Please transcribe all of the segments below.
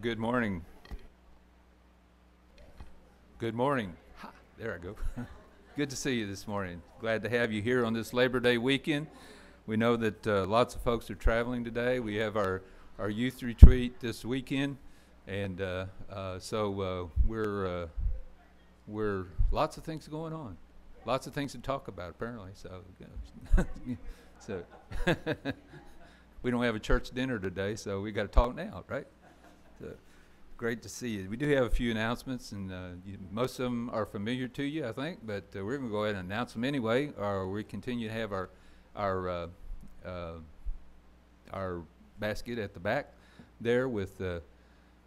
Good morning. Good morning. There I go. Good to see you this morning. Glad to have you here on this Labor Day weekend. We know that uh, lots of folks are traveling today. We have our, our youth retreat this weekend, and uh, uh, so uh, we're uh, we're lots of things going on, lots of things to talk about apparently. So so we don't have a church dinner today, so we got to talk now, right? So, great to see you. We do have a few announcements, and uh, you, most of them are familiar to you, I think, but uh, we're going to go ahead and announce them anyway, or we continue to have our our uh, uh, our basket at the back there with uh,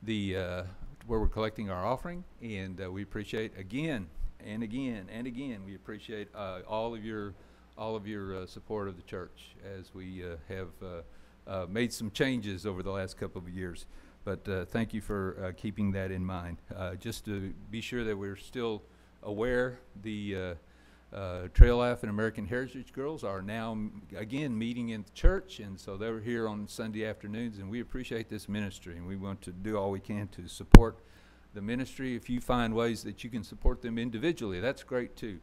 the uh, where we're collecting our offering, and uh, we appreciate again and again and again we appreciate uh, all of your all of your uh, support of the church as we uh, have uh, uh, made some changes over the last couple of years. But uh, thank you for uh, keeping that in mind. Uh, just to be sure that we're still aware, the uh, uh, Trail Life and American Heritage Girls are now again meeting in the church, and so they're here on Sunday afternoons. And we appreciate this ministry, and we want to do all we can to support the ministry. If you find ways that you can support them individually, that's great too.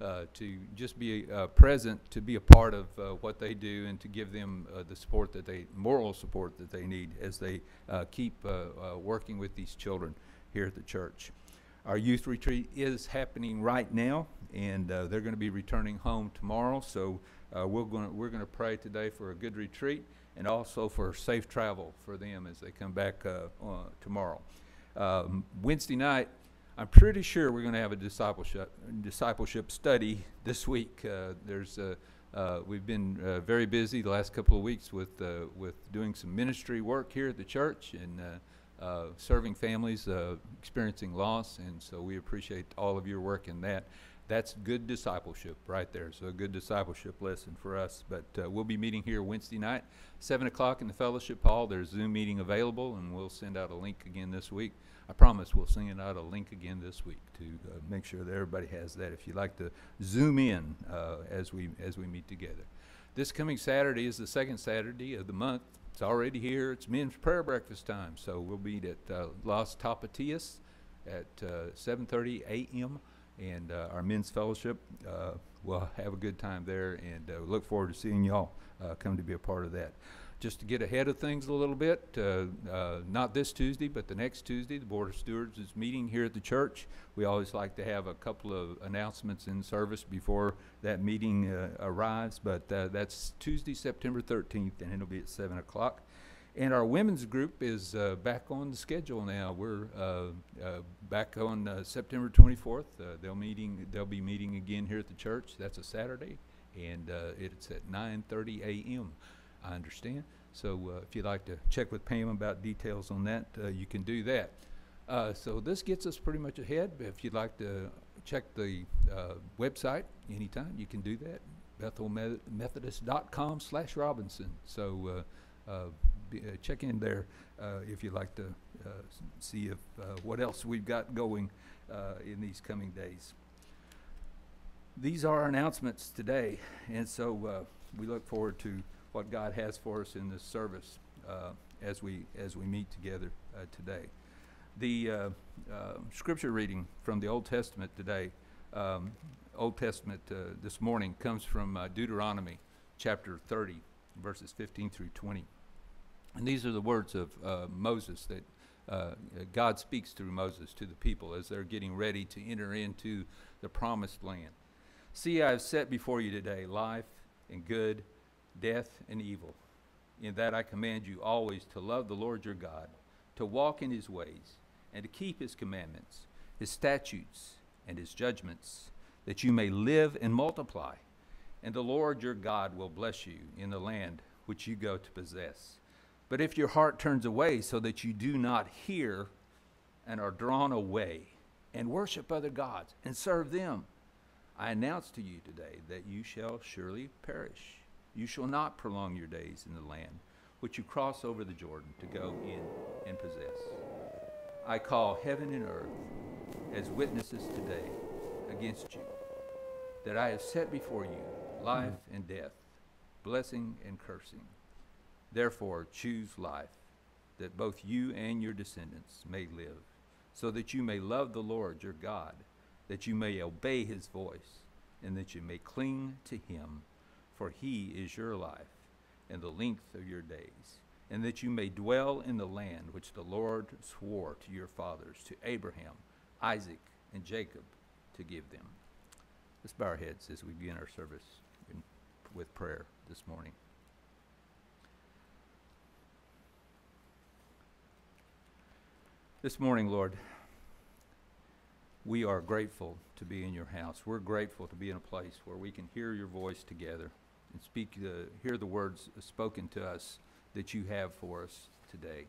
Uh, to just be uh, present, to be a part of uh, what they do, and to give them uh, the support that they, moral support that they need as they uh, keep working with these children here at the church. Our youth retreat is happening right now, and they're going to be returning home tomorrow. So we're going to we're going to pray today for a good retreat and also for safe travel for them as they come back tomorrow. Um, Wednesday night, I'm pretty sure we're going to have a discipleship discipleship study this week. Uh, there's uh, uh, we've been uh, very busy the last couple of weeks with uh, with doing some ministry work here at the church and uh, uh, serving families experiencing loss, and so we appreciate all of your work in that. That's good discipleship right there. So a good discipleship lesson for us. But we'll be meeting here Wednesday night, seven o'clock in the fellowship hall. There's Zoom meeting available, and we'll send out a link again this week. I promise we'll send out a link again this week to uh, make sure that everybody has that. If you'd like to zoom in uh, as we as we meet together. This coming Saturday is the second Saturday of the month. It's already here. It's men's prayer breakfast time. So we'll meet at uh, Las Tapatias at uh, 7:30 a.m. and uh, our men's fellowship. Uh, we'll have a good time there, and look forward to seeing y'all come to be a part of that. Just to get ahead of things a little bit, uh, uh, not this Tuesday, but the next Tuesday, the Board of Stewards is meeting here at the church. We always like to have a couple of announcements in service before that meeting uh, arrives, but uh, that's Tuesday, September 13th, and it'll be at 7 o'clock. And our women's group is uh, back on the schedule now. We're uh, back on September 24th. Uh, they'll meeting. They'll be meeting again here at the church. That's a Saturday, and it's at 9:30 a.m. I understand. So uh, if you'd like to check with Pam about details on that, uh, you can do that. Uh, so this gets us pretty much ahead. If you'd like to check the website anytime, you can do that. BethelMethodist.com slash Robinson. So be, check in there if you'd like to see if what else we've got going in these coming days. These are our announcements today, and so uh, we look forward to what God has for us in this service uh, as we as we meet together uh, today. The uh, uh, scripture reading from the Old Testament today, um, Old Testament uh, this morning, comes from Deuteronomy chapter 30, verses 15 through 20. And these are the words of Moses that uh, God speaks through Moses to the people as they're getting ready to enter into the promised land. See, I have set before you today life and good, death and evil. In that I command you always to love the Lord your God, to walk in his ways, and to keep his commandments, his statutes, and his judgments, that you may live and multiply. And the Lord your God will bless you in the land which you go to possess. But if your heart turns away so that you do not hear and are drawn away and worship other gods and serve them, I announce to you today that you shall surely perish. You shall not prolong your days in the land which you cross over the Jordan to go in and possess. I call heaven and earth as witnesses today against you that I have set before you life and death, blessing and cursing. Therefore, choose life, that both you and your descendants may live, so that you may love the Lord your God, that you may obey his voice, and that you may cling to him, for he is your life and the length of your days, and that you may dwell in the land which the Lord swore to your fathers, to Abraham, Isaac, and Jacob, to give them. Let's bow our heads as we begin our service in, with prayer this morning. This morning, Lord, we are grateful to be in your house. We're grateful to be in a place where we can hear your voice together and speak the, hear the words spoken to us that you have for us today.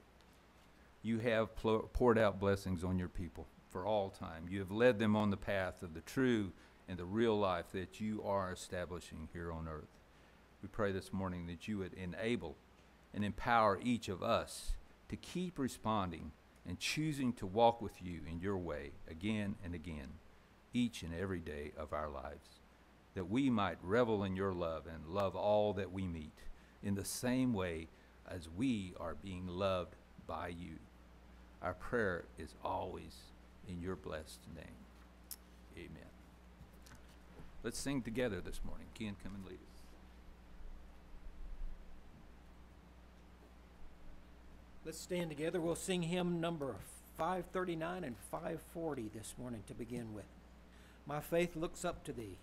You have pl- poured out blessings on your people for all time. You have led them on the path of the true and the real life that you are establishing here on earth. We pray this morning that you would enable and empower each of us to keep responding and choosing to walk with you in your way again and again, each and every day of our lives, that we might revel in your love and love all that we meet in the same way as we are being loved by you. Our prayer is always in your blessed name. Amen. Let's sing together this morning. Ken, come and lead us. Let's stand together. We'll sing hymn number 539 and 540 this morning to begin with. My faith looks up to thee.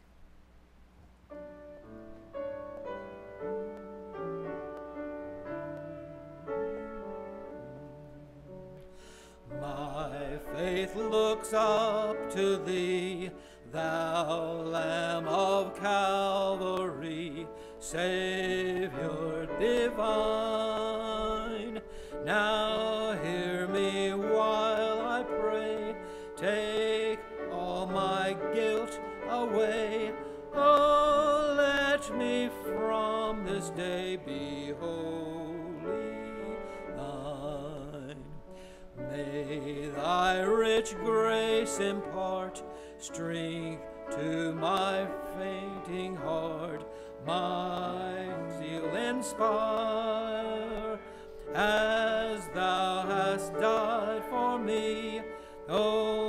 My faith looks up to thee, thou Lamb of Calvary, Savior divine. Now this day be wholly thine. May thy rich grace impart strength to my fainting heart, my zeal inspire. As thou hast died for me, oh,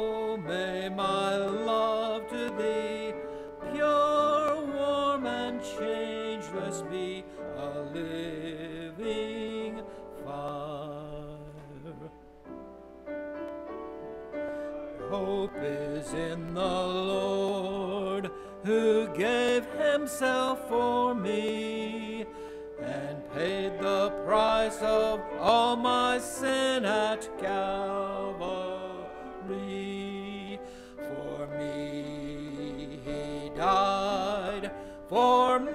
in the Lord who gave himself for me and paid the price of all my sin at Calvary. For me he died, for me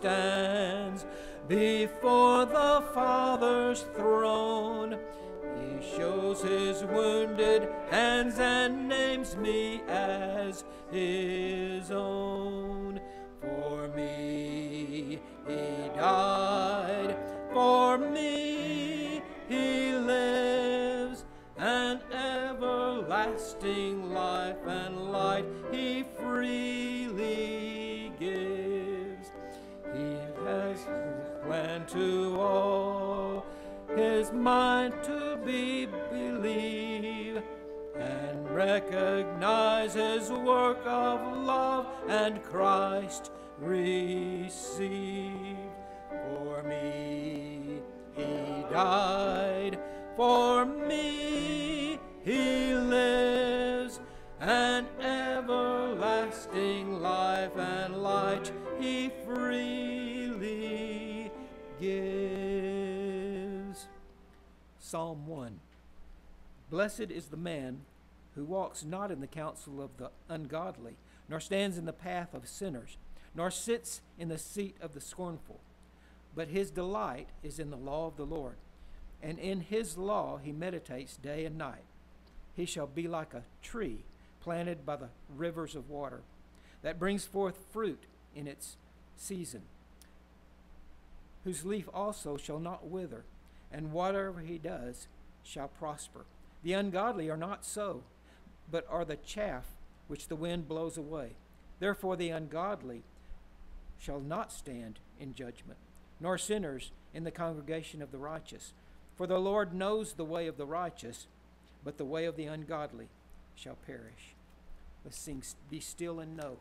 stands before the Father's throne. He shows his wounded hands and names me as his own. For me he died, to all his mind to be believe and recognize his work of love and Christ receive. For me he died, for me he lives, an everlasting life and light he freely gives. Psalm 1 Blessed is the man who walks not in the counsel of the ungodly, nor stands in the path of sinners, nor sits in the seat of the scornful. But his delight is in the law of the Lord, and in his law he meditates day and night. He shall be like a tree planted by the rivers of water, that brings forth fruit in its season, whose leaf also shall not wither, and whatever he does shall prosper. The ungodly are not so, but are the chaff which the wind blows away. Therefore, the ungodly shall not stand in judgment, nor sinners in the congregation of the righteous. For the Lord knows the way of the righteous, but the way of the ungodly shall perish. Let's sing Be Still and Know.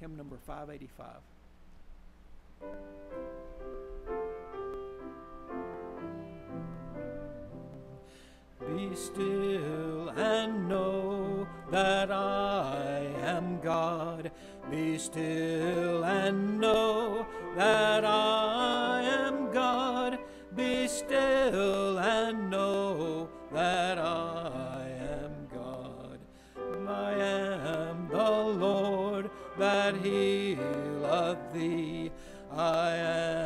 Hymn number 585. Be still and know that I am God. Be still and know that I am God. Be still and know that I am God. I am the Lord that healeth thee. I am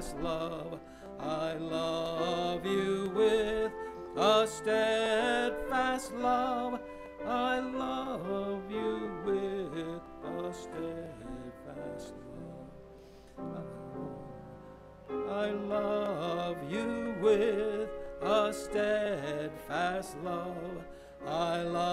steadfast love. I love you with a steadfast love. I love you with a steadfast love. I love you with a steadfast love. I love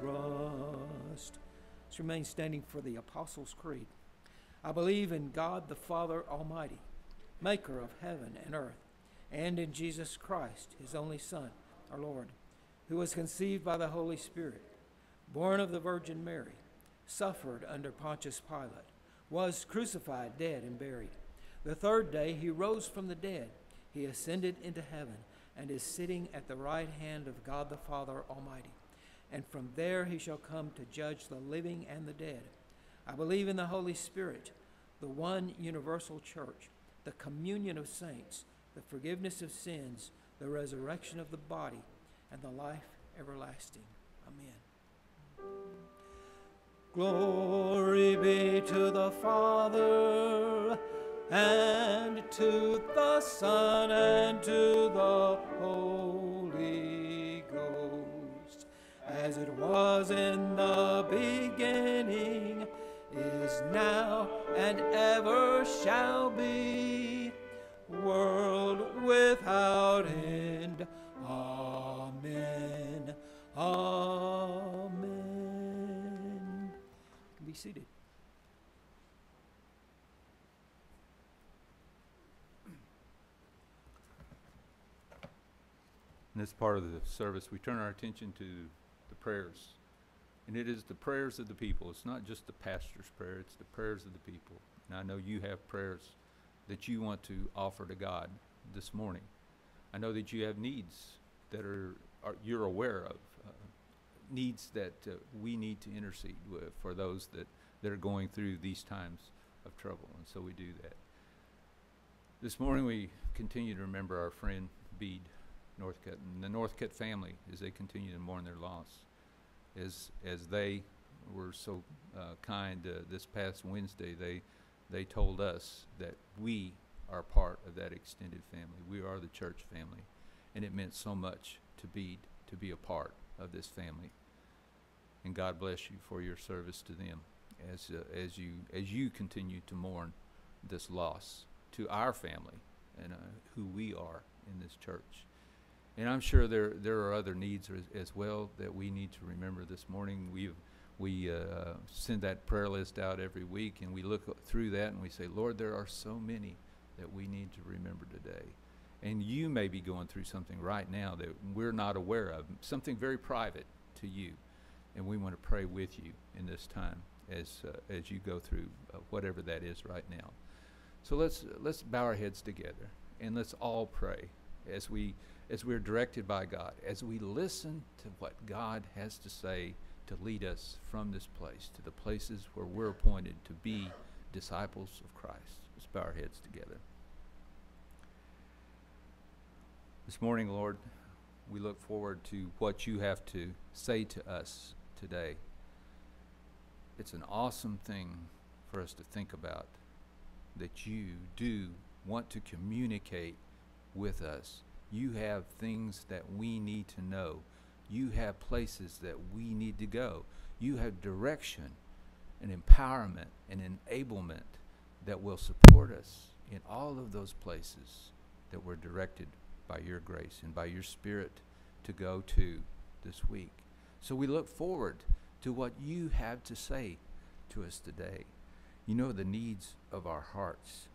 trust. Let's remain standing for the Apostles' Creed. I believe in God the Father Almighty, maker of heaven and earth, and in Jesus Christ, his only Son, our Lord, who was conceived by the Holy Spirit, born of the Virgin Mary, suffered under Pontius Pilate, was crucified, dead, and buried. The third day he rose from the dead. He ascended into heaven and is sitting at the right hand of God the Father Almighty. And from there he shall come to judge the living and the dead. I believe in the Holy Spirit, the one universal church, the communion of saints, the forgiveness of sins, the resurrection of the body, and the life everlasting. Amen. Glory be to the Father, and to the Son, and to the Holy as it was in the beginning, is now, and ever shall be, world without end. Amen. Amen. Be seated. In this part of the service, we turn our attention to prayers. And it is the prayers of the people. It's not just the pastor's prayer, it's the prayers of the people. And I know you have prayers that you want to offer to God this morning. I know that you have needs that are, are you're aware of, uh, needs that uh, we need to intercede with for those that, that are going through these times of trouble. And so we do that. This morning we continue to remember our friend Bede Northcutt and the Northcutt family as they continue to mourn their loss. As, as they were so uh, kind uh, this past Wednesday, they, they told us that we are part of that extended family. We are the church family. And it meant so much to be, to be a part of this family. And God bless you for your service to them as, uh, as, you, as you continue to mourn this loss to our family and uh, who we are in this church. And I'm sure there, there are other needs as, as well that we need to remember this morning. We we uh, send that prayer list out every week and we look through that and we say, Lord, there are so many that we need to remember today. And you may be going through something right now that we're not aware of, something very private to you. And we want to pray with you in this time as, uh, as you go through uh, whatever that is right now. So let's, let's bow our heads together and let's all pray as we, as we're directed by God, as we listen to what God has to say to lead us from this place to the places where we're appointed to be disciples of Christ. Let's bow our heads together. This morning, Lord, we look forward to what you have to say to us today. It's an awesome thing for us to think about that you do want to communicate with us. You have things that we need to know. You have places that we need to go. You have direction and empowerment and enablement that will support us in all of those places that we're directed by your grace and by your spirit to go to this week. So we look forward to what you have to say to us today. You know the needs of our hearts.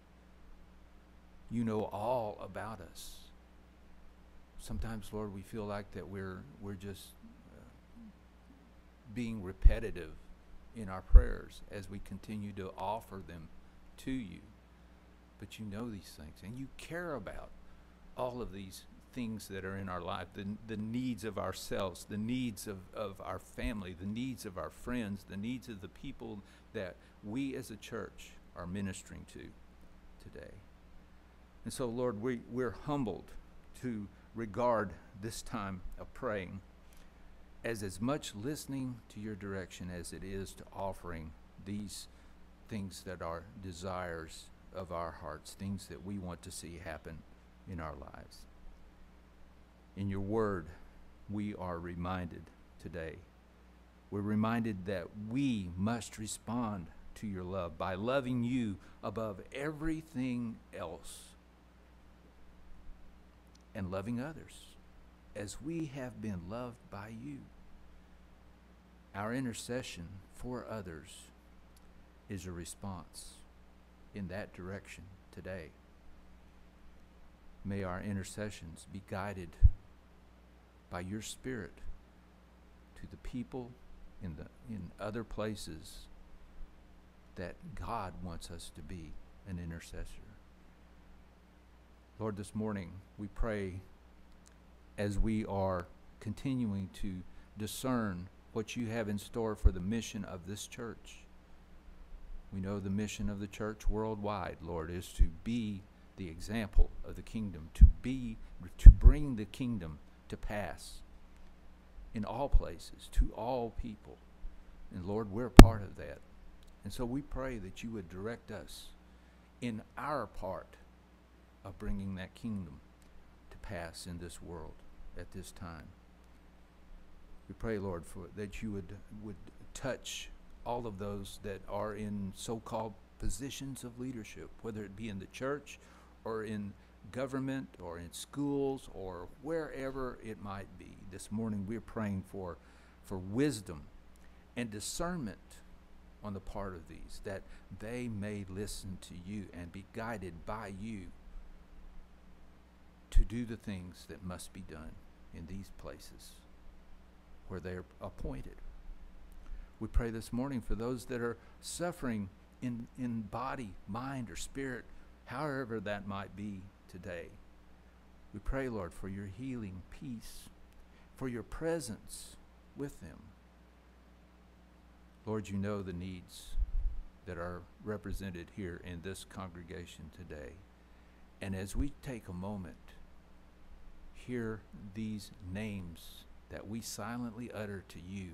You know all about us. Sometimes, Lord, we feel like that we're we're just uh, being repetitive in our prayers as we continue to offer them to you. But you know these things, and you care about all of these things that are in our life the, the needs of ourselves, the needs of, of our family, the needs of our friends, the needs of the people that we as a church are ministering to today. And so, Lord, we, we're humbled to regard this time of praying as as much listening to your direction as it is to offering these things that are desires of our hearts, things that we want to see happen in our lives. In your word, we are reminded today. We're reminded that we must respond to your love by loving you above everything else and loving others as we have been loved by you. Our intercession for others is a response in that direction today. May our intercessions be guided by your Spirit to the people in, the, in other places that God wants us to be an intercessor. Lord, this morning we pray as we are continuing to discern what you have in store for the mission of this church. We know the mission of the church worldwide, Lord, is to be the example of the kingdom, to be to bring the kingdom to pass in all places, to all people. And Lord, we're part of that. And so we pray that you would direct us in our part of bringing that kingdom to pass in this world at this time. We pray, Lord, for that you would would touch all of those that are in so-called positions of leadership, whether it be in the church or in government or in schools or wherever it might be. This morning we're praying for for wisdom and discernment on the part of these that they may listen to you and be guided by you to do the things that must be done in these places where they're appointed. We pray this morning for those that are suffering in, in body, mind, or spirit, however that might be today. We pray, Lord, for your healing peace, for your presence with them. Lord, you know the needs that are represented here in this congregation today. And as we take a moment, hear these names that we silently utter to you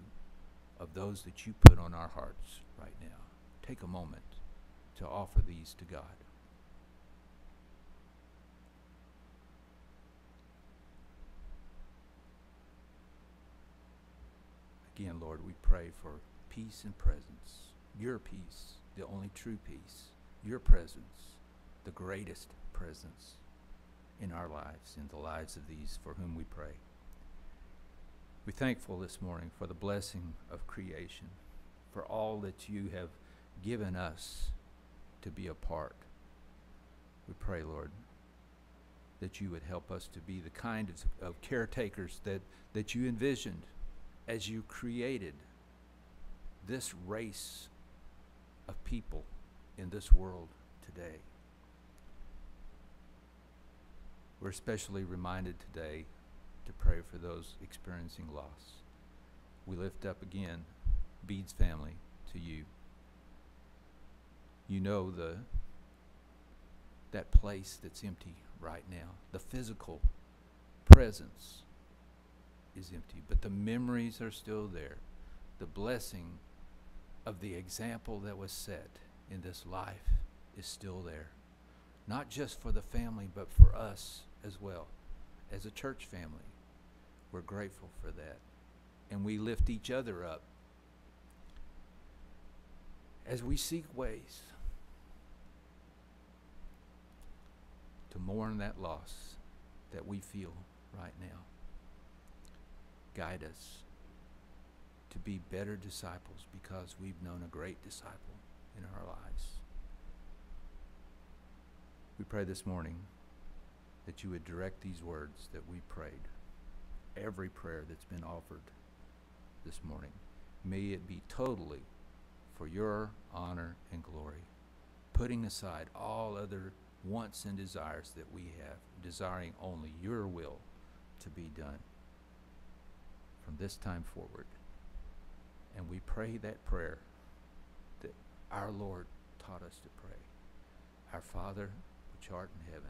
of those that you put on our hearts right now. Take a moment to offer these to God. Again, Lord, we pray for peace and presence, your peace, the only true peace, your presence, the greatest presence in our lives, in the lives of these for whom we pray. We're thankful this morning for the blessing of creation, for all that you have given us to be a part. We pray, Lord, that you would help us to be the kind of, of caretakers that, that you envisioned as you created this race of people in this world today. We're especially reminded today to pray for those experiencing loss. We lift up again Bede's family to you. You know the that place that's empty right now. The physical presence is empty, but the memories are still there. The blessing of the example that was set in this life is still there. Not just for the family, but for us as well. As a church family, we're grateful for that. And we lift each other up as we seek ways to mourn that loss that we feel right now. Guide us to be better disciples because we've known a great disciple in our lives. We pray this morning that you would direct these words that we prayed, every prayer that's been offered this morning. May it be totally for your honor and glory, putting aside all other wants and desires that we have, desiring only your will to be done from this time forward. And we pray that prayer that our Lord taught us to pray. Our Father, which art in heaven,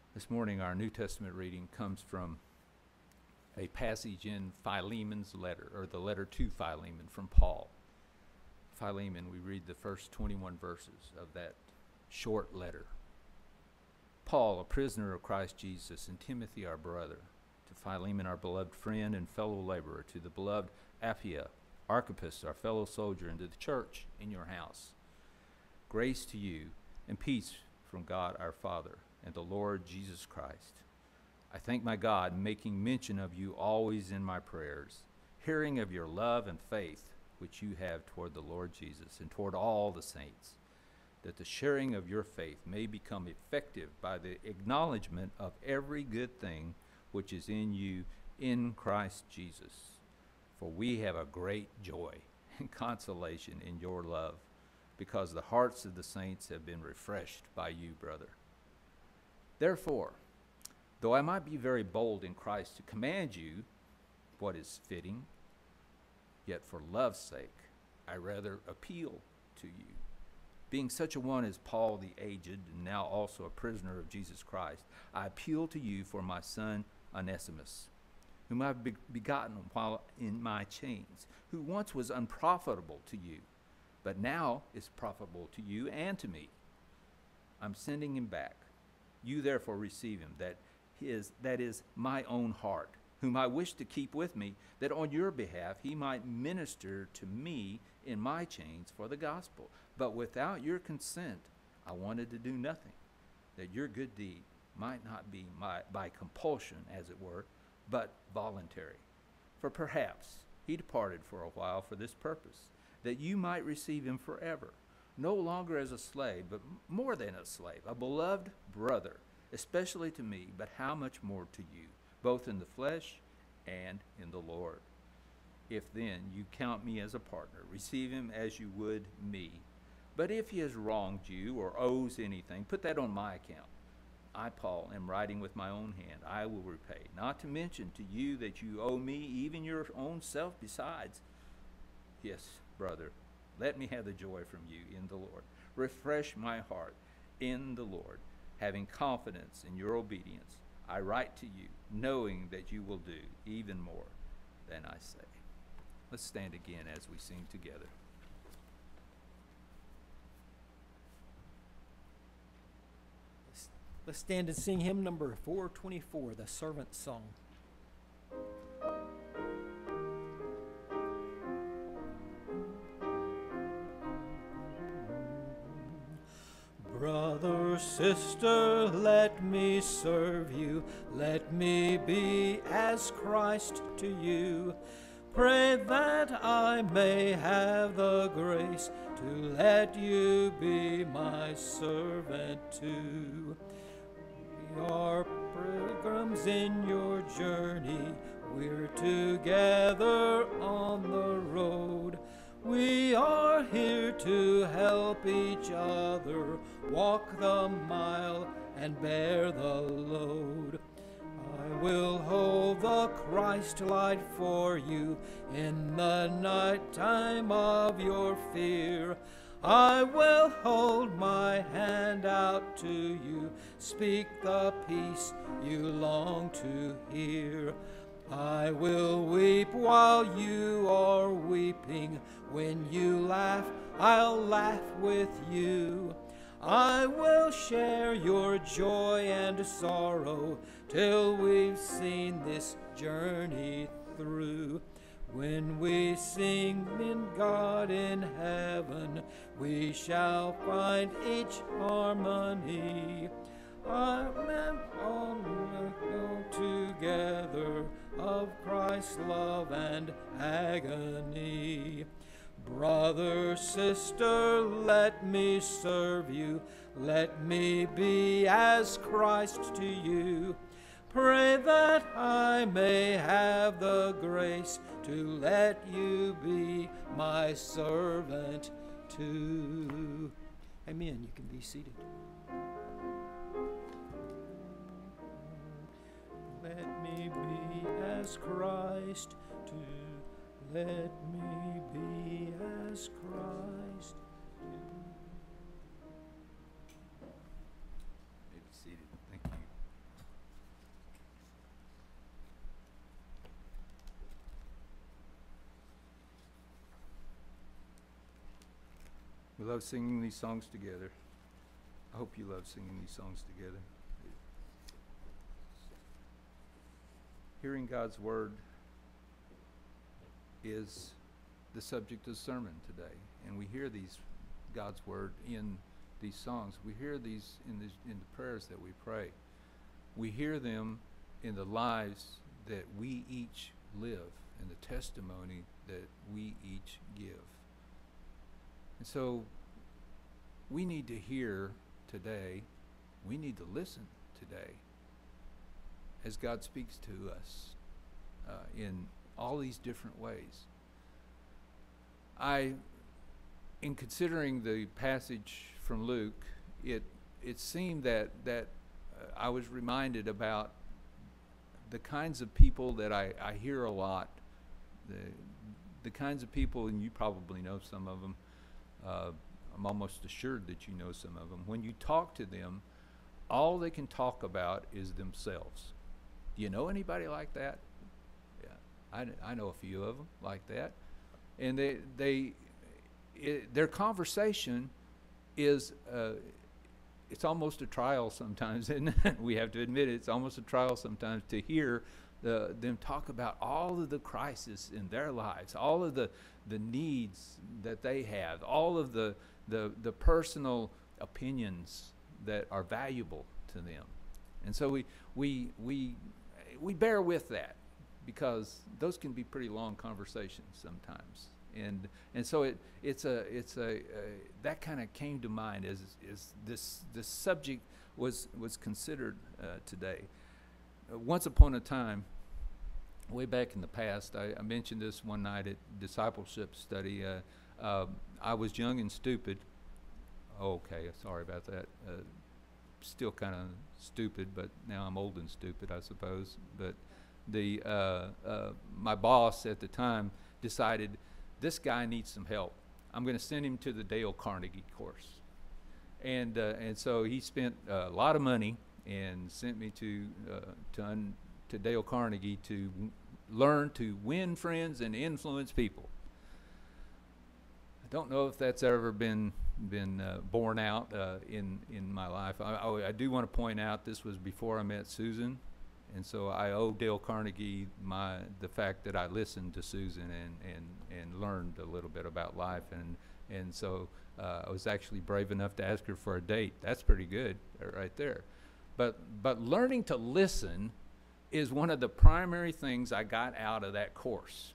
This morning, our New Testament reading comes from a passage in Philemon's letter, or the letter to Philemon from Paul. Philemon, we read the first 21 verses of that short letter. Paul, a prisoner of Christ Jesus, and Timothy, our brother, to Philemon, our beloved friend and fellow laborer, to the beloved Apphia, Archippus, our fellow soldier, and to the church in your house. Grace to you and peace from God our Father and the Lord Jesus Christ. I thank my God, making mention of you always in my prayers, hearing of your love and faith which you have toward the Lord Jesus and toward all the saints, that the sharing of your faith may become effective by the acknowledgement of every good thing which is in you in Christ Jesus. For we have a great joy and consolation in your love, because the hearts of the saints have been refreshed by you, brother. Therefore, though I might be very bold in Christ to command you what is fitting, yet for love's sake I rather appeal to you. Being such a one as Paul the aged, and now also a prisoner of Jesus Christ, I appeal to you for my son Onesimus, whom I have begotten while in my chains, who once was unprofitable to you, but now is profitable to you and to me. I'm sending him back. You therefore receive him, that his that is my own heart, whom I wish to keep with me, that on your behalf he might minister to me in my chains for the gospel. But without your consent, I wanted to do nothing, that your good deed might not be my, by compulsion, as it were, but voluntary. For perhaps he departed for a while for this purpose, that you might receive him forever, no longer as a slave, but more than a slave, a beloved brother, especially to me, but how much more to you, both in the flesh and in the Lord. If then you count me as a partner, receive him as you would me. But if he has wronged you or owes anything, put that on my account. I, Paul, am writing with my own hand. I will repay. Not to mention to you that you owe me even your own self besides. Yes, brother, let me have the joy from you in the Lord. Refresh my heart in the Lord, having confidence in your obedience. I write to you, knowing that you will do even more than I say. Let's stand again as we sing together. Let's stand and sing hymn number 424, the servant song. Brother, sister, let me serve you. Let me be as Christ to you. Pray that I may have the grace to let you be my servant too. We are pilgrims in your journey. We're together on the road. We are here to help each other walk the mile and bear the load. I will hold the Christ light for you in the night time of your fear. I will hold my hand out to you, speak the peace you long to hear. I will weep while you are weeping. When you laugh, I'll laugh with you. I will share your joy and sorrow till we've seen this journey through. When we sing in God in heaven, we shall find each harmony. I am all together of Christ's love and agony. Brother, sister, let me serve you. Let me be as Christ to you. Pray that I may have the grace to let you be my servant too. Amen. You can be seated. Let me be as Christ let me be as Christ. We love singing these songs together. I hope you love singing these songs together. Hearing God's word is the subject of sermon today, and we hear these God's word in these songs. We hear these in the in the prayers that we pray. We hear them in the lives that we each live and the testimony that we each give. And so we need to hear today, we need to listen today as God speaks to us uh, in all these different ways. I, in considering the passage from Luke, it it seemed that that uh, I was reminded about the kinds of people that I, I hear a lot, the the kinds of people, and you probably know some of them. Uh, I'm almost assured that you know some of them. When you talk to them, all they can talk about is themselves. Do you know anybody like that? I, I know a few of them like that, and they they it, their conversation is uh, it's almost a trial sometimes, and we have to admit it, it's almost a trial sometimes to hear the, them talk about all of the crisis in their lives, all of the the needs that they have, all of the the, the personal opinions that are valuable to them. And so we, we, we, we bear with that because those can be pretty long conversations sometimes. And, and so it, it's a, it's a, uh, that kind of came to mind as, as this, this subject was, was considered uh, today. Uh, once upon a time, way back in the past, I, I mentioned this one night at discipleship study. Uh, uh, I was young and stupid. Okay, sorry about that. Uh, still kind of stupid, but now I'm old and stupid, I suppose. But the uh, uh, my boss at the time decided this guy needs some help. I'm going to send him to the Dale Carnegie course, and uh, and so he spent a lot of money and sent me to uh, to un- to Dale Carnegie to w- learn to win friends and influence people. I don't know if that's ever been been uh, borne out uh, in in my life. I, I, I do want to point out this was before I met Susan, and so I owe Dale Carnegie my the fact that I listened to Susan and and and learned a little bit about life and And so uh, I was actually brave enough to ask her for a date. That's pretty good, uh, right there. But but learning to listen is one of the primary things I got out of that course.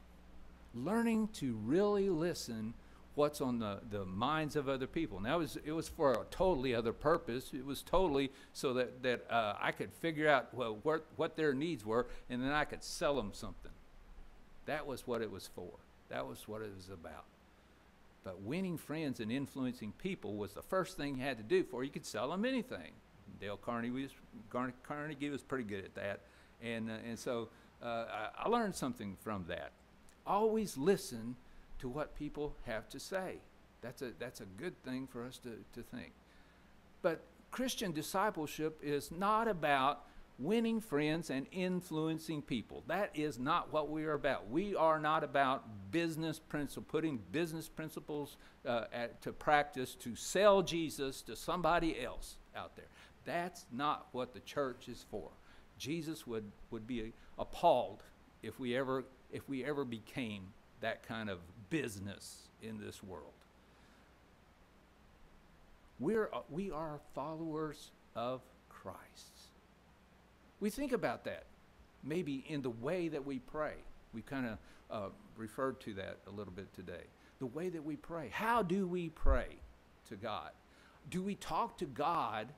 Learning to really listen what's on the, the minds of other people. Now, it was, it was for a totally other purpose. It was totally so that, that uh, I could figure out well, what, what their needs were, and then I could sell them something. That was what it was for. That was what it was about. But winning friends and influencing people was the first thing you had to do before you could sell them anything. Dale Carnegie was, Carnegie was pretty good at that. And, uh, and so uh, I, I learned something from that. Always listen to what people have to say. That's a, that's a good thing for us to, to think. But Christian discipleship is not about winning friends and influencing people. That is not what we are about. We are not about business principle, putting business principles uh, at, to practice to sell Jesus to somebody else out there. That's not what the church is for. Jesus would, would be appalled if we ever if we ever became that kind of business in this world. We're, uh, we are followers of Christ. We think about that maybe in the way that we pray. We kind of uh, referred to that a little bit today. The way that we pray. How do we pray to God? Do we talk to God?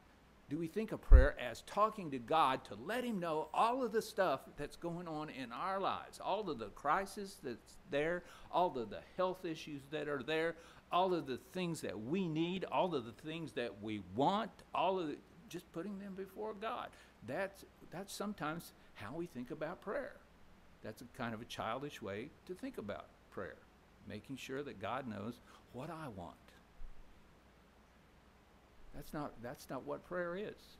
Do we think of prayer as talking to God to let Him know all of the stuff that's going on in our lives, all of the crisis that's there, all of the health issues that are there, all of the things that we need, all of the things that we want, all of the, just putting them before God. That's that's sometimes how we think about prayer. That's a kind of a childish way to think about prayer, making sure that God knows what I want. That's not, that's not what prayer is.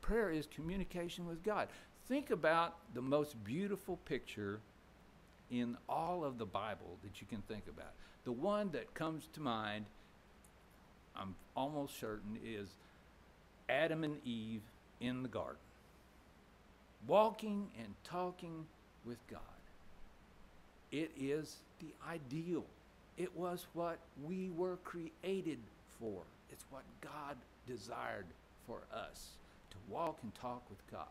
Prayer is communication with God. Think about the most beautiful picture in all of the Bible that you can think about. The one that comes to mind, I'm almost certain, is Adam and Eve in the garden walking and talking with God. It is the ideal. It was what we were created for. It's what God desired for us to walk and talk with God.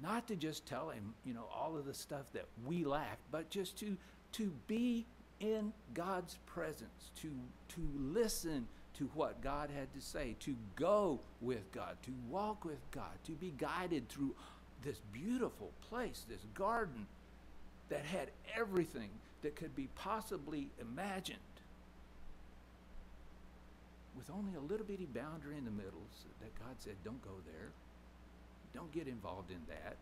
Not to just tell him, you know, all of the stuff that we lack, but just to to be in God's presence, to to listen to what God had to say, to go with God, to walk with God, to be guided through this beautiful place, this garden that had everything that could be possibly imagined with only a little bitty boundary in the middle so that God said, don't go there. Don't get involved in that.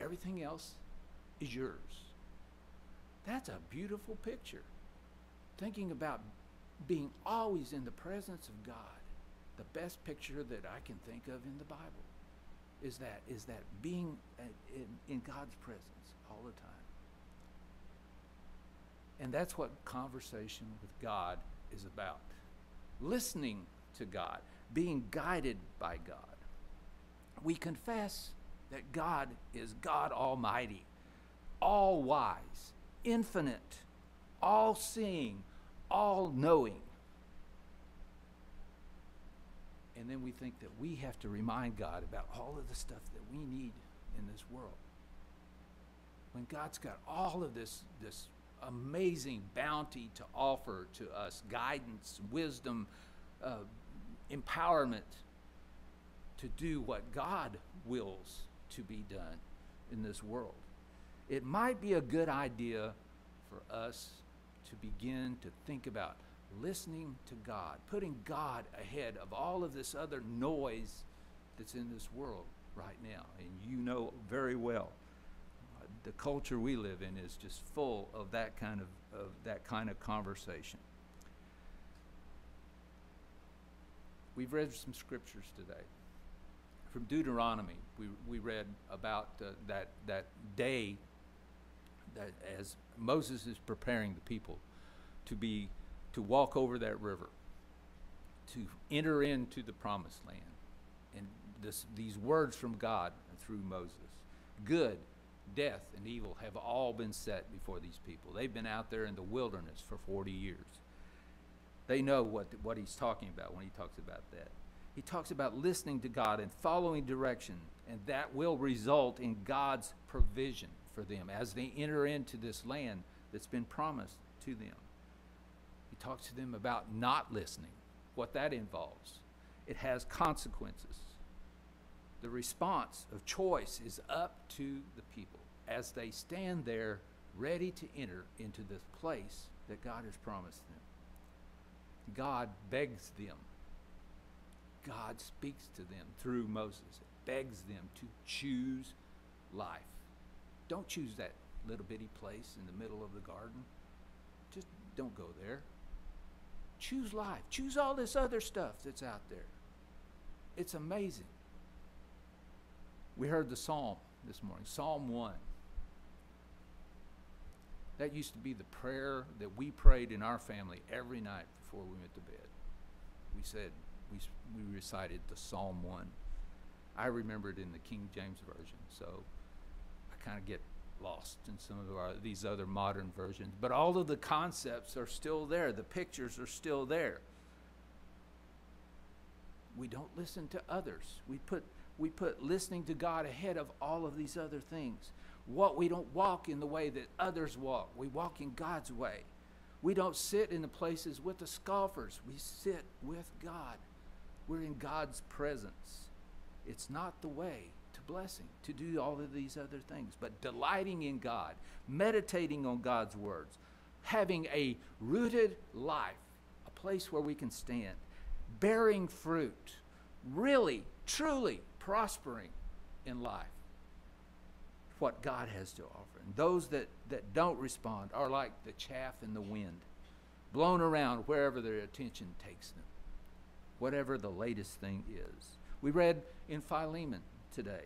Everything else is yours. That's a beautiful picture. Thinking about being always in the presence of God, the best picture that I can think of in the Bible is that is that being uh, in, in God's presence all the time. And that's what conversation with God is about. Listening to God, being guided by God. We confess that God is God Almighty, all wise, infinite, all seeing, all knowing. And then we think that we have to remind God about all of the stuff that we need in this world. When God's got all of this, this amazing bounty to offer to us guidance, wisdom, uh, empowerment to do what God wills to be done in this world. It might be a good idea for us to begin to think about listening to God, putting God ahead of all of this other noise that's in this world right now. And you know very well the culture we live in is just full of that kind of, of that kind of conversation. We've read some scriptures today. From Deuteronomy, we, we read about uh, that, that day that as Moses is preparing the people to be to walk over that river, to enter into the promised land. And this, these words from God through Moses good, death, and evil have all been set before these people. They've been out there in the wilderness for 40 years. They know what, what he's talking about when he talks about that. He talks about listening to God and following direction, and that will result in God's provision for them as they enter into this land that's been promised to them. He talks to them about not listening, what that involves. It has consequences. The response of choice is up to the people as they stand there ready to enter into this place that God has promised them. God begs them. God speaks to them through Moses, begs them to choose life. Don't choose that little bitty place in the middle of the garden. Just don't go there. Choose life. Choose all this other stuff that's out there. It's amazing. We heard the psalm this morning, Psalm 1. That used to be the prayer that we prayed in our family every night before we went to bed. We said, we, we recited the Psalm 1. I remember it in the King James Version, so I kind of get lost in some of our, these other modern versions. But all of the concepts are still there, the pictures are still there. We don't listen to others. We put, we put listening to God ahead of all of these other things. What we don't walk in the way that others walk. We walk in God's way. We don't sit in the places with the scoffers. We sit with God. We're in God's presence. It's not the way to blessing to do all of these other things, but delighting in God, meditating on God's words, having a rooted life, a place where we can stand, bearing fruit, really, truly prospering in life what God has to offer. And those that, that don't respond are like the chaff in the wind, blown around wherever their attention takes them, whatever the latest thing is. We read in Philemon today,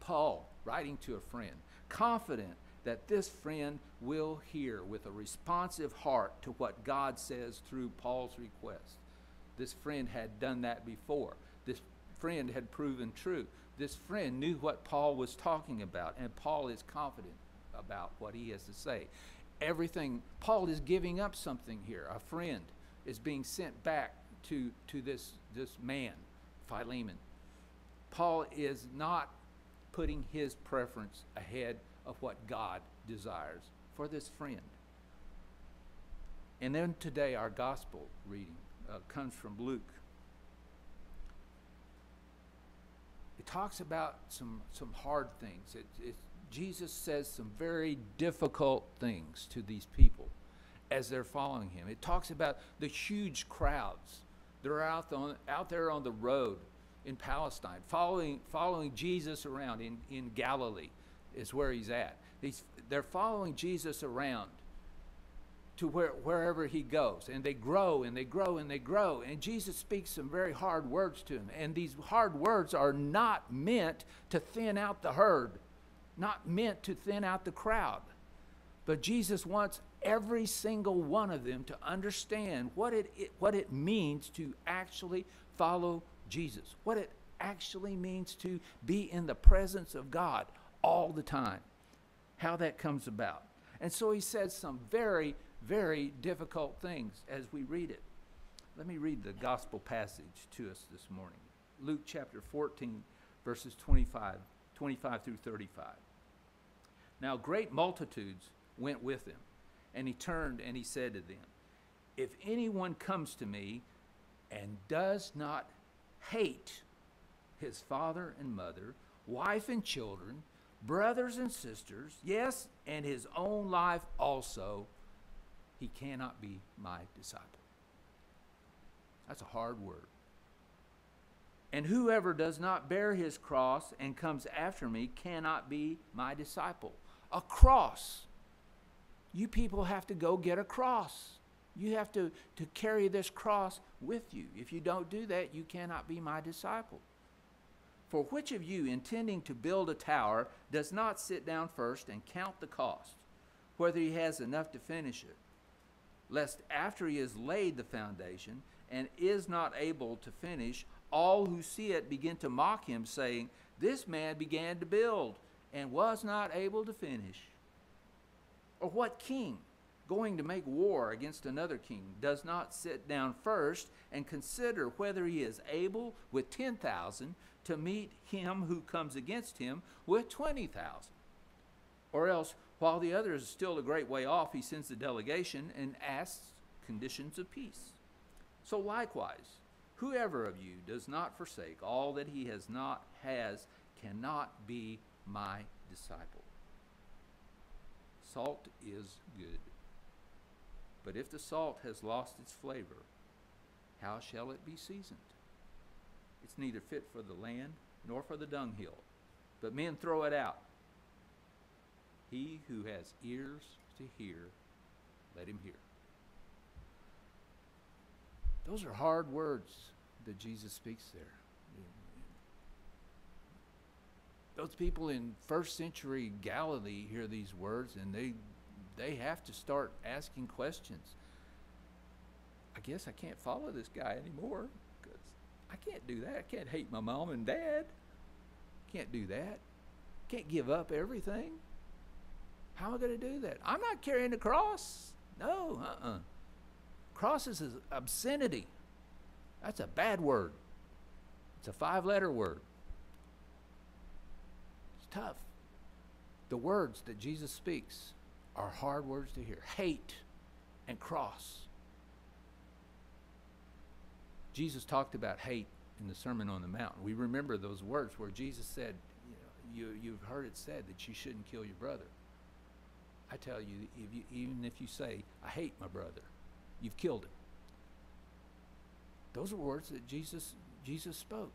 Paul writing to a friend, confident that this friend will hear with a responsive heart to what God says through Paul's request. This friend had done that before. This friend had proven true this friend knew what Paul was talking about, and Paul is confident about what he has to say. Everything, Paul is giving up something here. A friend is being sent back to, to this, this man, Philemon. Paul is not putting his preference ahead of what God desires for this friend. And then today, our gospel reading uh, comes from Luke talks about some, some hard things. It, it, Jesus says some very difficult things to these people as they're following him. It talks about the huge crowds that are out, on, out there on the road in Palestine, following, following Jesus around in, in Galilee, is where he's at. These, they're following Jesus around to where, wherever he goes. And they grow and they grow and they grow. And Jesus speaks some very hard words to him. And these hard words are not meant to thin out the herd, not meant to thin out the crowd. But Jesus wants every single one of them to understand what it, it what it means to actually follow Jesus, what it actually means to be in the presence of God all the time, how that comes about. And so he says some very very difficult things as we read it. Let me read the gospel passage to us this morning. Luke chapter 14, verses 25, 25 through 35. Now, great multitudes went with him, and he turned and he said to them, If anyone comes to me and does not hate his father and mother, wife and children, brothers and sisters, yes, and his own life also, he cannot be my disciple. That's a hard word. And whoever does not bear his cross and comes after me cannot be my disciple. A cross. You people have to go get a cross. You have to, to carry this cross with you. If you don't do that, you cannot be my disciple. For which of you, intending to build a tower, does not sit down first and count the cost, whether he has enough to finish it? Lest after he has laid the foundation and is not able to finish, all who see it begin to mock him, saying, This man began to build and was not able to finish. Or what king, going to make war against another king does not sit down first and consider whether he is able with 10,000 to meet him who comes against him with 20,000. Or else, while the other is still a great way off, he sends a delegation and asks conditions of peace. So likewise, whoever of you does not forsake all that he has not has cannot be my disciple. Salt is good. But if the salt has lost its flavor, how shall it be seasoned? It's neither fit for the land nor for the dunghill, but men throw it out. He who has ears to hear, let him hear. Those are hard words that Jesus speaks there. Those people in first century Galilee hear these words and they they have to start asking questions. I guess I can't follow this guy anymore because I can't do that. I can't hate my mom and dad. Can't do that. Can't give up everything. How am I going to do that? I'm not carrying the cross. No, uh uh Cross is obscenity. That's a bad word. It's a five letter word. It's tough. The words that Jesus speaks are hard words to hear hate and cross. Jesus talked about hate in the Sermon on the Mount. We remember those words where Jesus said, you know, you, you've heard it said that you shouldn't kill your brother. I tell you, if you, even if you say, I hate my brother, you've killed him. Those are words that Jesus, Jesus spoke.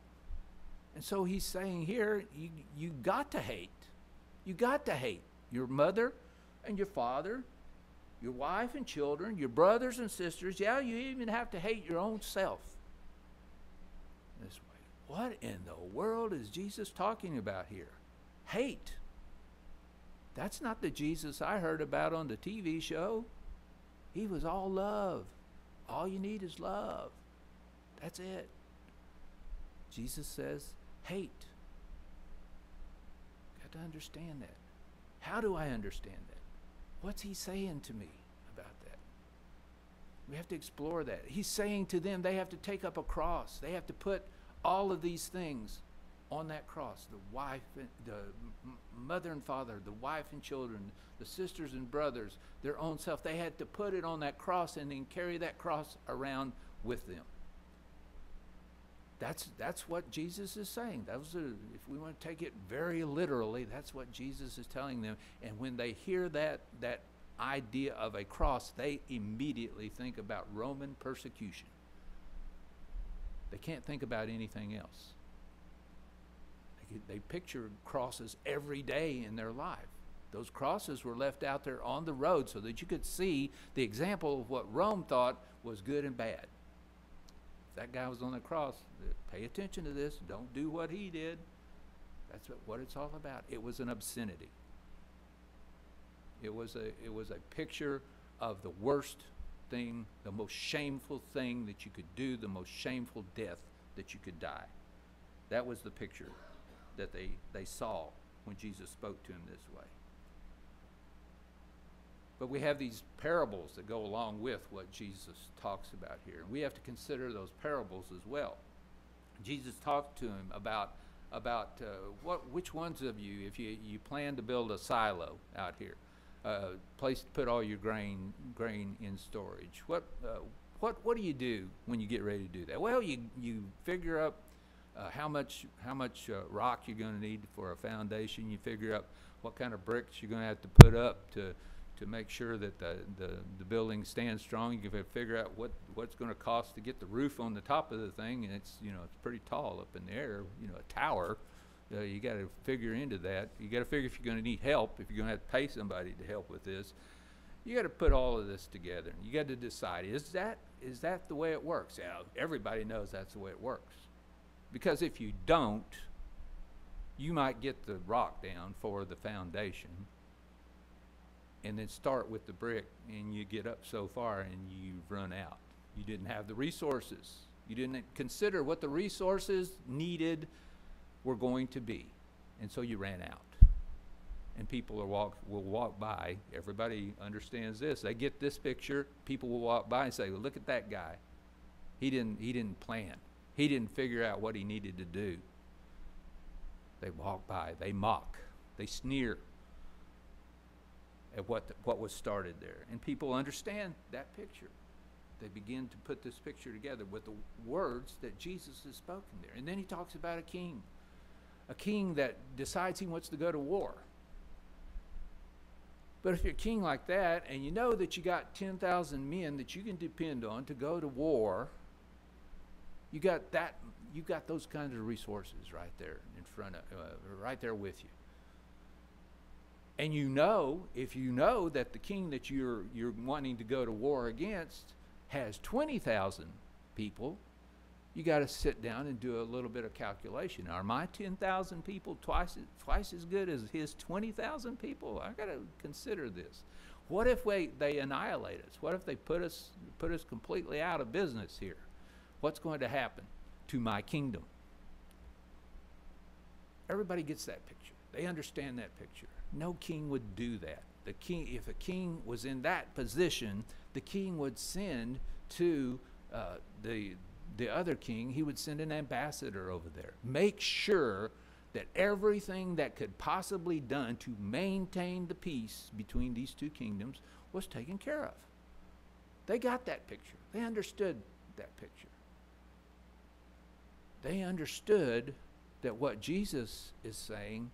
And so he's saying here, you, you got to hate. You got to hate your mother and your father, your wife and children, your brothers and sisters. Yeah, you even have to hate your own self. This way. What in the world is Jesus talking about here? Hate. That's not the Jesus I heard about on the TV show. He was all love. All you need is love. That's it. Jesus says, hate. Got to understand that. How do I understand that? What's he saying to me about that? We have to explore that. He's saying to them they have to take up a cross. They have to put all of these things on that cross the wife, the mother and father, the wife and children, the sisters and brothers, their own self. They had to put it on that cross and then carry that cross around with them. That's, that's what Jesus is saying. That was a, if we want to take it very literally, that's what Jesus is telling them. And when they hear that, that idea of a cross, they immediately think about Roman persecution. They can't think about anything else. They, they picture crosses every day in their life. Those crosses were left out there on the road so that you could see the example of what Rome thought was good and bad If that guy was on the cross, uh, pay attention to this. Don't do what he did. That's what, what it's all about. It was an obscenity. It was a it was a picture of the worst thing, the most shameful thing that you could do, the most shameful death that you could die. That was the picture that they, they saw when Jesus spoke to him this way. But we have these parables that go along with what Jesus talks about here. And we have to consider those parables as well. Jesus talked to him about about uh, what which ones of you, if you, you plan to build a silo out here, uh, place to put all your grain grain in storage. What uh, what what do you do when you get ready to do that? Well, you you figure up uh, how much how much uh, rock you're going to need for a foundation. You figure out what kind of bricks you're going to have to put up to to make sure that the, the, the building stands strong. You can figure out what, what's going to cost to get the roof on the top of the thing, and it's you know it's pretty tall up in the air. You know, a tower. Uh, you got to figure into that. You got to figure if you're going to need help, if you're going to have to pay somebody to help with this. You got to put all of this together. You got to decide is that is that the way it works? Yeah, everybody knows that's the way it works. Because if you don't, you might get the rock down for the foundation and then start with the brick and you get up so far and you run out. You didn't have the resources. You didn't consider what the resources needed were going to be. And so you ran out. and people are walk will walk by. Everybody understands this. They get this picture. People will walk by and say, well, "Look at that guy. He didn't he didn't plan. He didn't figure out what he needed to do." They walk by. They mock. They sneer at what the, what was started there, and people understand that picture. They begin to put this picture together with the words that Jesus has spoken there, and then he talks about a king, a king that decides he wants to go to war but if you're a king like that and you know that you got 10,000 men that you can depend on to go to war, you got that you got those kinds of resources right there in front of uh, right there with you. And you know, if you know that the king that you're you're wanting to go to war against has 20,000 people, you got to sit down and do a little bit of calculation. Are my 10,000 people twice twice as good as his 20,000 people? I got to consider this. What if we, they annihilate us? What if they put us put us completely out of business here? What's going to happen to my kingdom? Everybody gets that picture. They understand that picture. No king would do that. The king, if a king was in that position, the king would send to uh, the the other king, he would send an ambassador over there. Make sure that everything that could possibly done to maintain the peace between these two kingdoms was taken care of. They got that picture. They understood that picture. They understood that what Jesus is saying,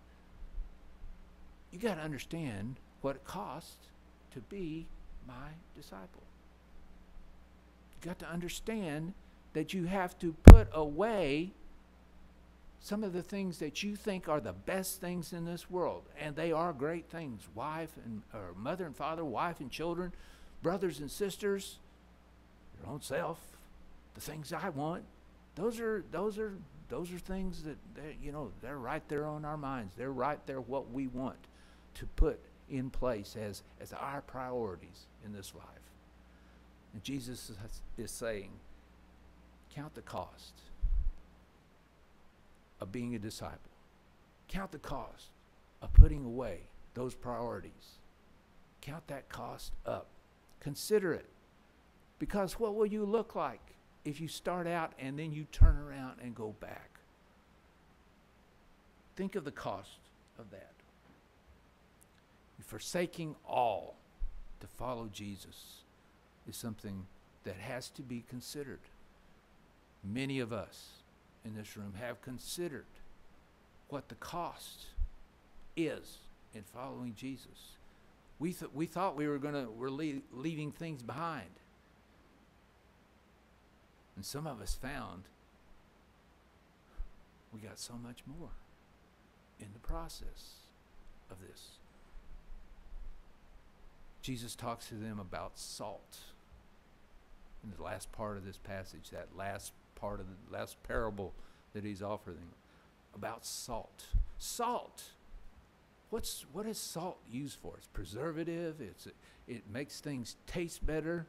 you got to understand what it costs to be my disciple. You got to understand that you have to put away some of the things that you think are the best things in this world. And they are great things wife and or mother and father, wife and children, brothers and sisters, your own self, the things I want. Those are those are those are things that, that you know they're right there on our minds. They're right there what we want to put in place as as our priorities in this life. And Jesus is saying, Count the cost of being a disciple. Count the cost of putting away those priorities. Count that cost up. Consider it. Because what will you look like if you start out and then you turn around and go back? Think of the cost of that. Forsaking all to follow Jesus is something that has to be considered many of us in this room have considered what the cost is in following Jesus. We, th- we thought we were going to, we're le- leaving things behind. And some of us found we got so much more in the process of this. Jesus talks to them about salt in the last part of this passage, that last part of the last parable that he's offering about salt. Salt. What's what is salt used for? It's preservative. It's it makes things taste better.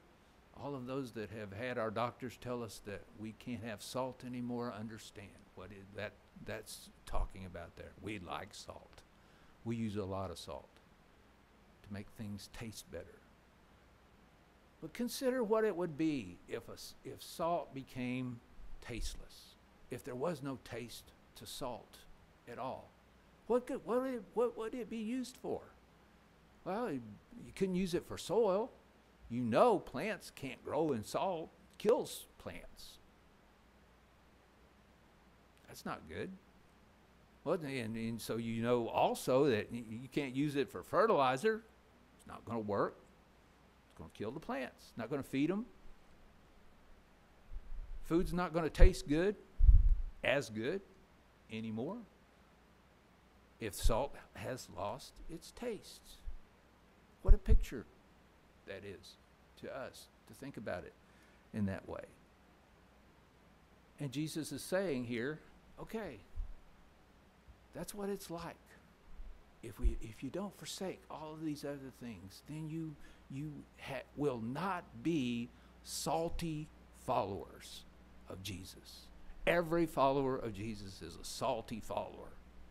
All of those that have had our doctors tell us that we can't have salt anymore understand what that that's talking about there. We like salt. We use a lot of salt to make things taste better. But consider what it would be if, a, if salt became tasteless, if there was no taste to salt at all, what, could, what, would, it, what would it be used for? Well, you couldn't use it for soil. You know plants can't grow in salt, kills plants. That's not good. Well, and, and so you know also that you can't use it for fertilizer. It's not going to work. It's going to kill the plants. It's not going to feed them. Food's not going to taste good, as good anymore, if salt has lost its taste. What a picture that is to us to think about it in that way. And Jesus is saying here, okay, that's what it's like. If we if you don't forsake all of these other things, then you you ha- will not be salty followers of Jesus. Every follower of Jesus is a salty follower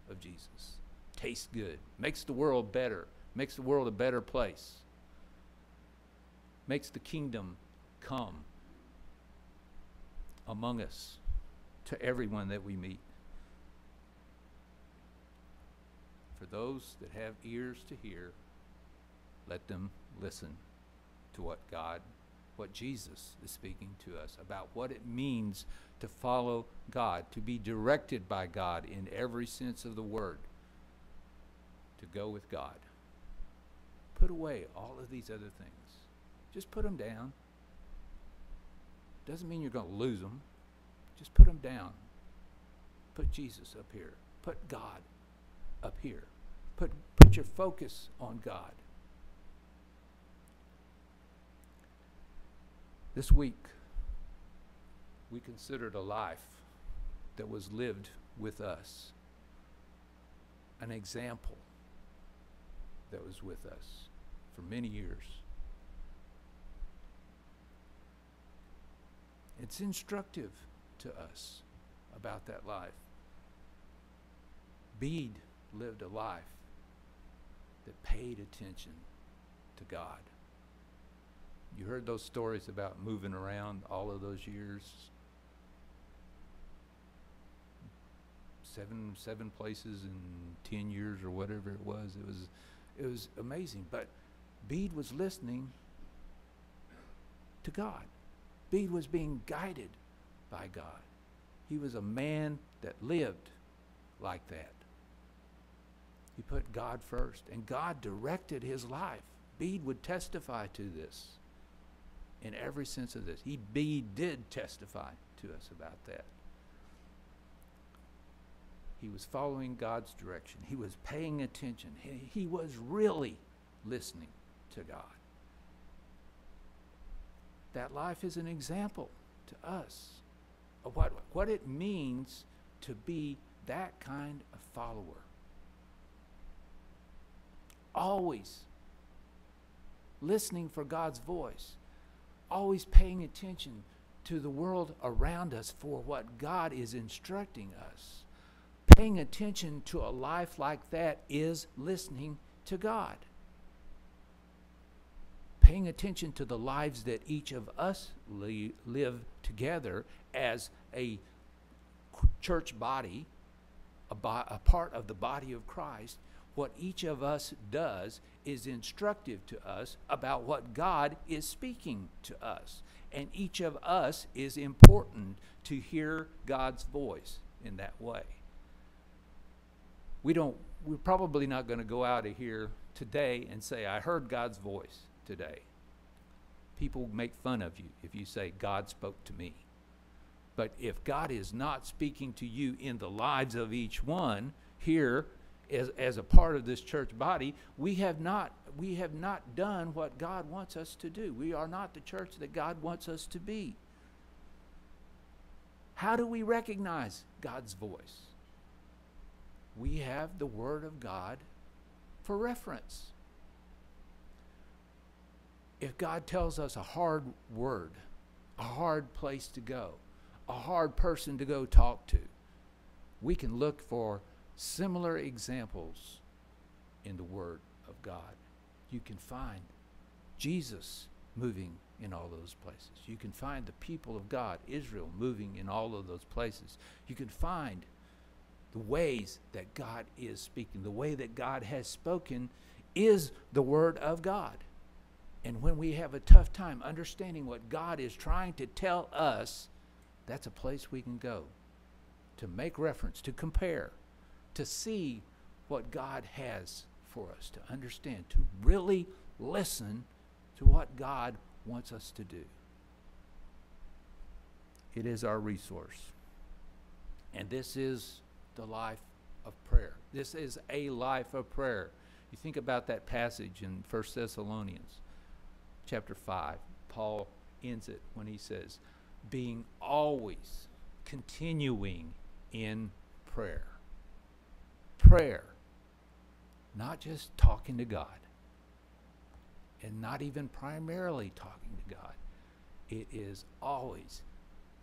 of Jesus. tastes good, makes the world better, makes the world a better place, makes the kingdom come among us to everyone that we meet. For those that have ears to hear, let them listen to what God, what Jesus is speaking to us about what it means to follow God, to be directed by God in every sense of the word, to go with God. Put away all of these other things. Just put them down. Doesn't mean you're going to lose them. Just put them down. Put Jesus up here. Put God up here. Put, put your focus on God. This week, we considered a life that was lived with us, an example that was with us for many years. It's instructive to us about that life. Bede lived a life that paid attention to God. You heard those stories about moving around all of those years. Seven seven places in ten years or whatever it was. It was it was amazing. But Bede was listening to God. Bede was being guided by God. He was a man that lived like that. He put God first, and God directed his life. Bede would testify to this in every sense of this. He Bede did testify to us about that. He was following God's direction. He was paying attention. He, he was really listening to God. That life is an example to us of what, what it means to be that kind of follower. Always listening for God's voice, always paying attention to the world around us for what God is instructing us. Paying attention to a life like that is listening to God. Paying attention to the lives that each of us li- live together as a church body, a, bo- a part of the body of Christ, what each of us does is instructive to us about what God is speaking to us. And each of us is important to hear God's voice in that way. We don't, we're probably not going to go out of here today and say, I heard God's voice today. People make fun of you if you say, God spoke to me. But if God is not speaking to you in the lives of each one here as, as a part of this church body, we have not we have not done what God wants us to do. We are not the church that God wants us to be. How do we recognize God's voice? We have the Word of God for reference. If God tells us a hard word, a hard place to go, a hard person to go talk to, we can look for similar examples in the Word of God. You can find Jesus moving in all those places. You can find the people of God, Israel, moving in all of those places. You can find the ways that God is speaking. The way that God has spoken is the Word of God. And when we have a tough time understanding what God is trying to tell us, that's a place we can go to make reference, to compare, to see what God has for us, to understand, to really listen to what God wants us to do. It is our resource. And this is the life of prayer. This is a life of prayer. You think about that passage in 1 Thessalonians chapter 5. Paul ends it when he says, being always continuing in prayer. Prayer, not just talking to God, and not even primarily talking to God. It is always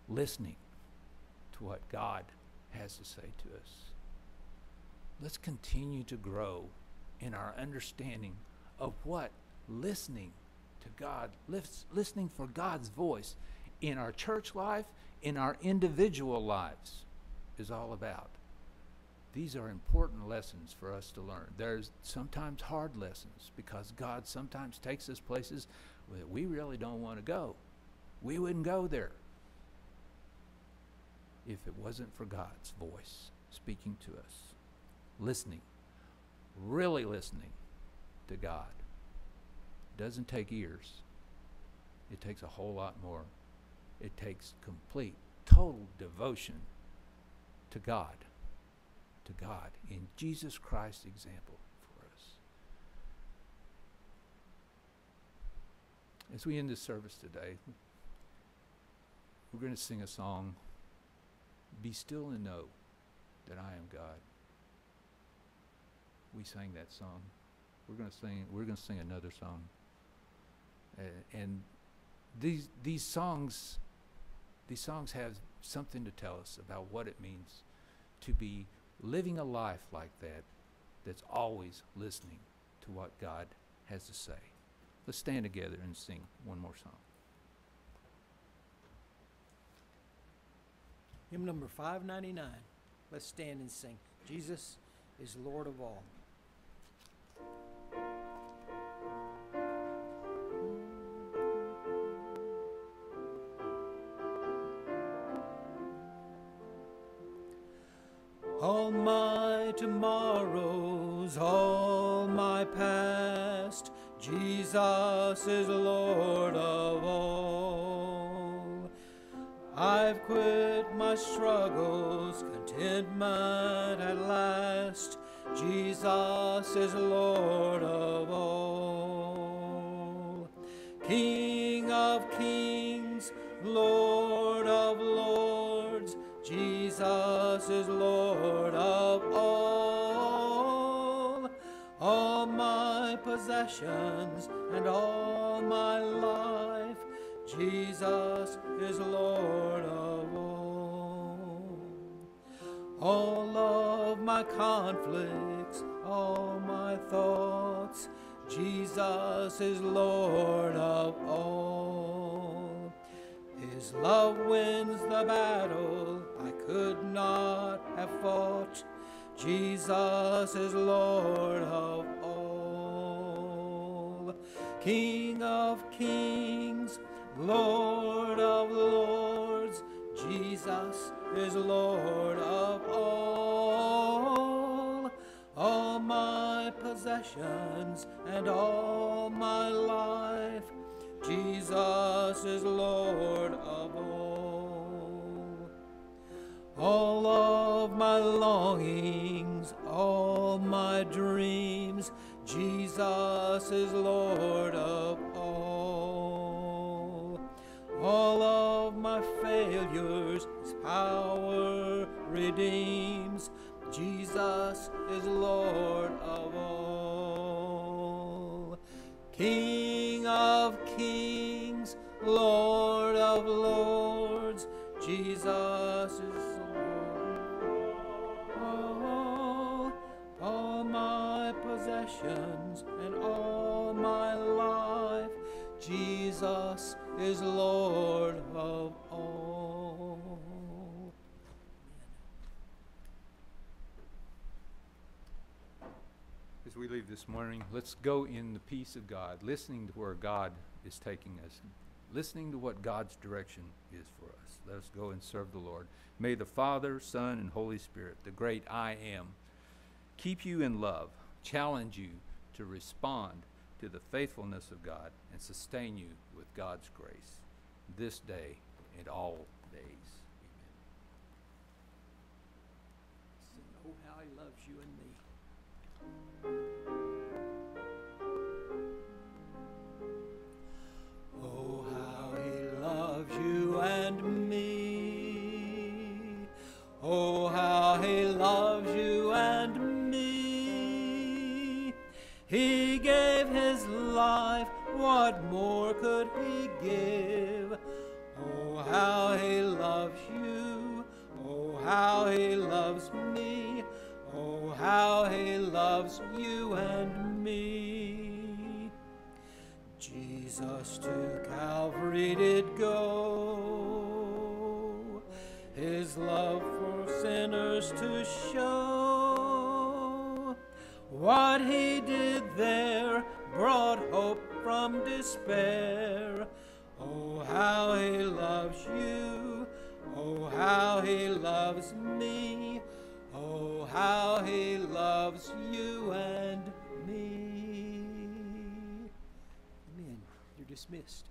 listening to what God has to say to us. let's continue to grow in our understanding of what listening to God, lis- listening for God's voice in our church life, in our individual lives, is all about. These are important lessons for us to learn. There's sometimes hard lessons because God sometimes takes us places that we really don't want to go. We wouldn't go there if it wasn't for God's voice speaking to us, listening, really listening to God. Doesn't take ears, it takes a whole lot more. It takes complete, total devotion to God, to God in Jesus Christ's example for us. As we end this service today, we're going to sing a song, Be Still and Know That I Am God. We sang that song. We're going to sing, we're going to sing another song. Uh, and these, these songs, these songs have something to tell us about what it means to be living a life like that that's always listening to what God has to say. Let's stand together and sing one more song. Hymn number 599. Let's stand and sing. Jesus is Lord of all. All my tomorrows, all my past, Jesus is Lord of all. I've quit my struggles, contentment at last. Jesus is Lord of all. King of kings, Lord Jesus is Lord of all. All my possessions and all my life, Jesus is Lord of all. All of my conflicts, all my thoughts, Jesus is Lord of all. His love wins the battle could not have fought. Jesus is Lord of all. King of kings, Lord of lords, Jesus is Lord of all. All my possessions and all my life, Jesus is Lord of all. All of my longings, all my dreams, Jesus is Lord of all. All of my failures, His power redeems. Jesus is Lord of all. King of kings, Lord of lords, and all my life, Jesus is Lord of all. As we leave this morning, let's go in the peace of God, listening to where God is taking us, listening to what God's direction is for us. Let us go and serve the Lord. May the Father, Son, and Holy Spirit, the great I am, keep you in love, challenge you to respond to the faithfulness of God, and sustain you with God's grace this day and all days. Amen. Sing, Oh, how he loves you and me. Oh, how he loves you and me. Oh, how he loves you He gave his life, what more could he give? Oh, how he loves you. Oh, how he loves me. Oh, how he loves you and me. Jesus to Calvary did go, his love for sinners to show. What he did there brought hope from despair. Oh, how he loves you. Oh, how he loves me. Oh, how he loves you and me. Amen. You're dismissed.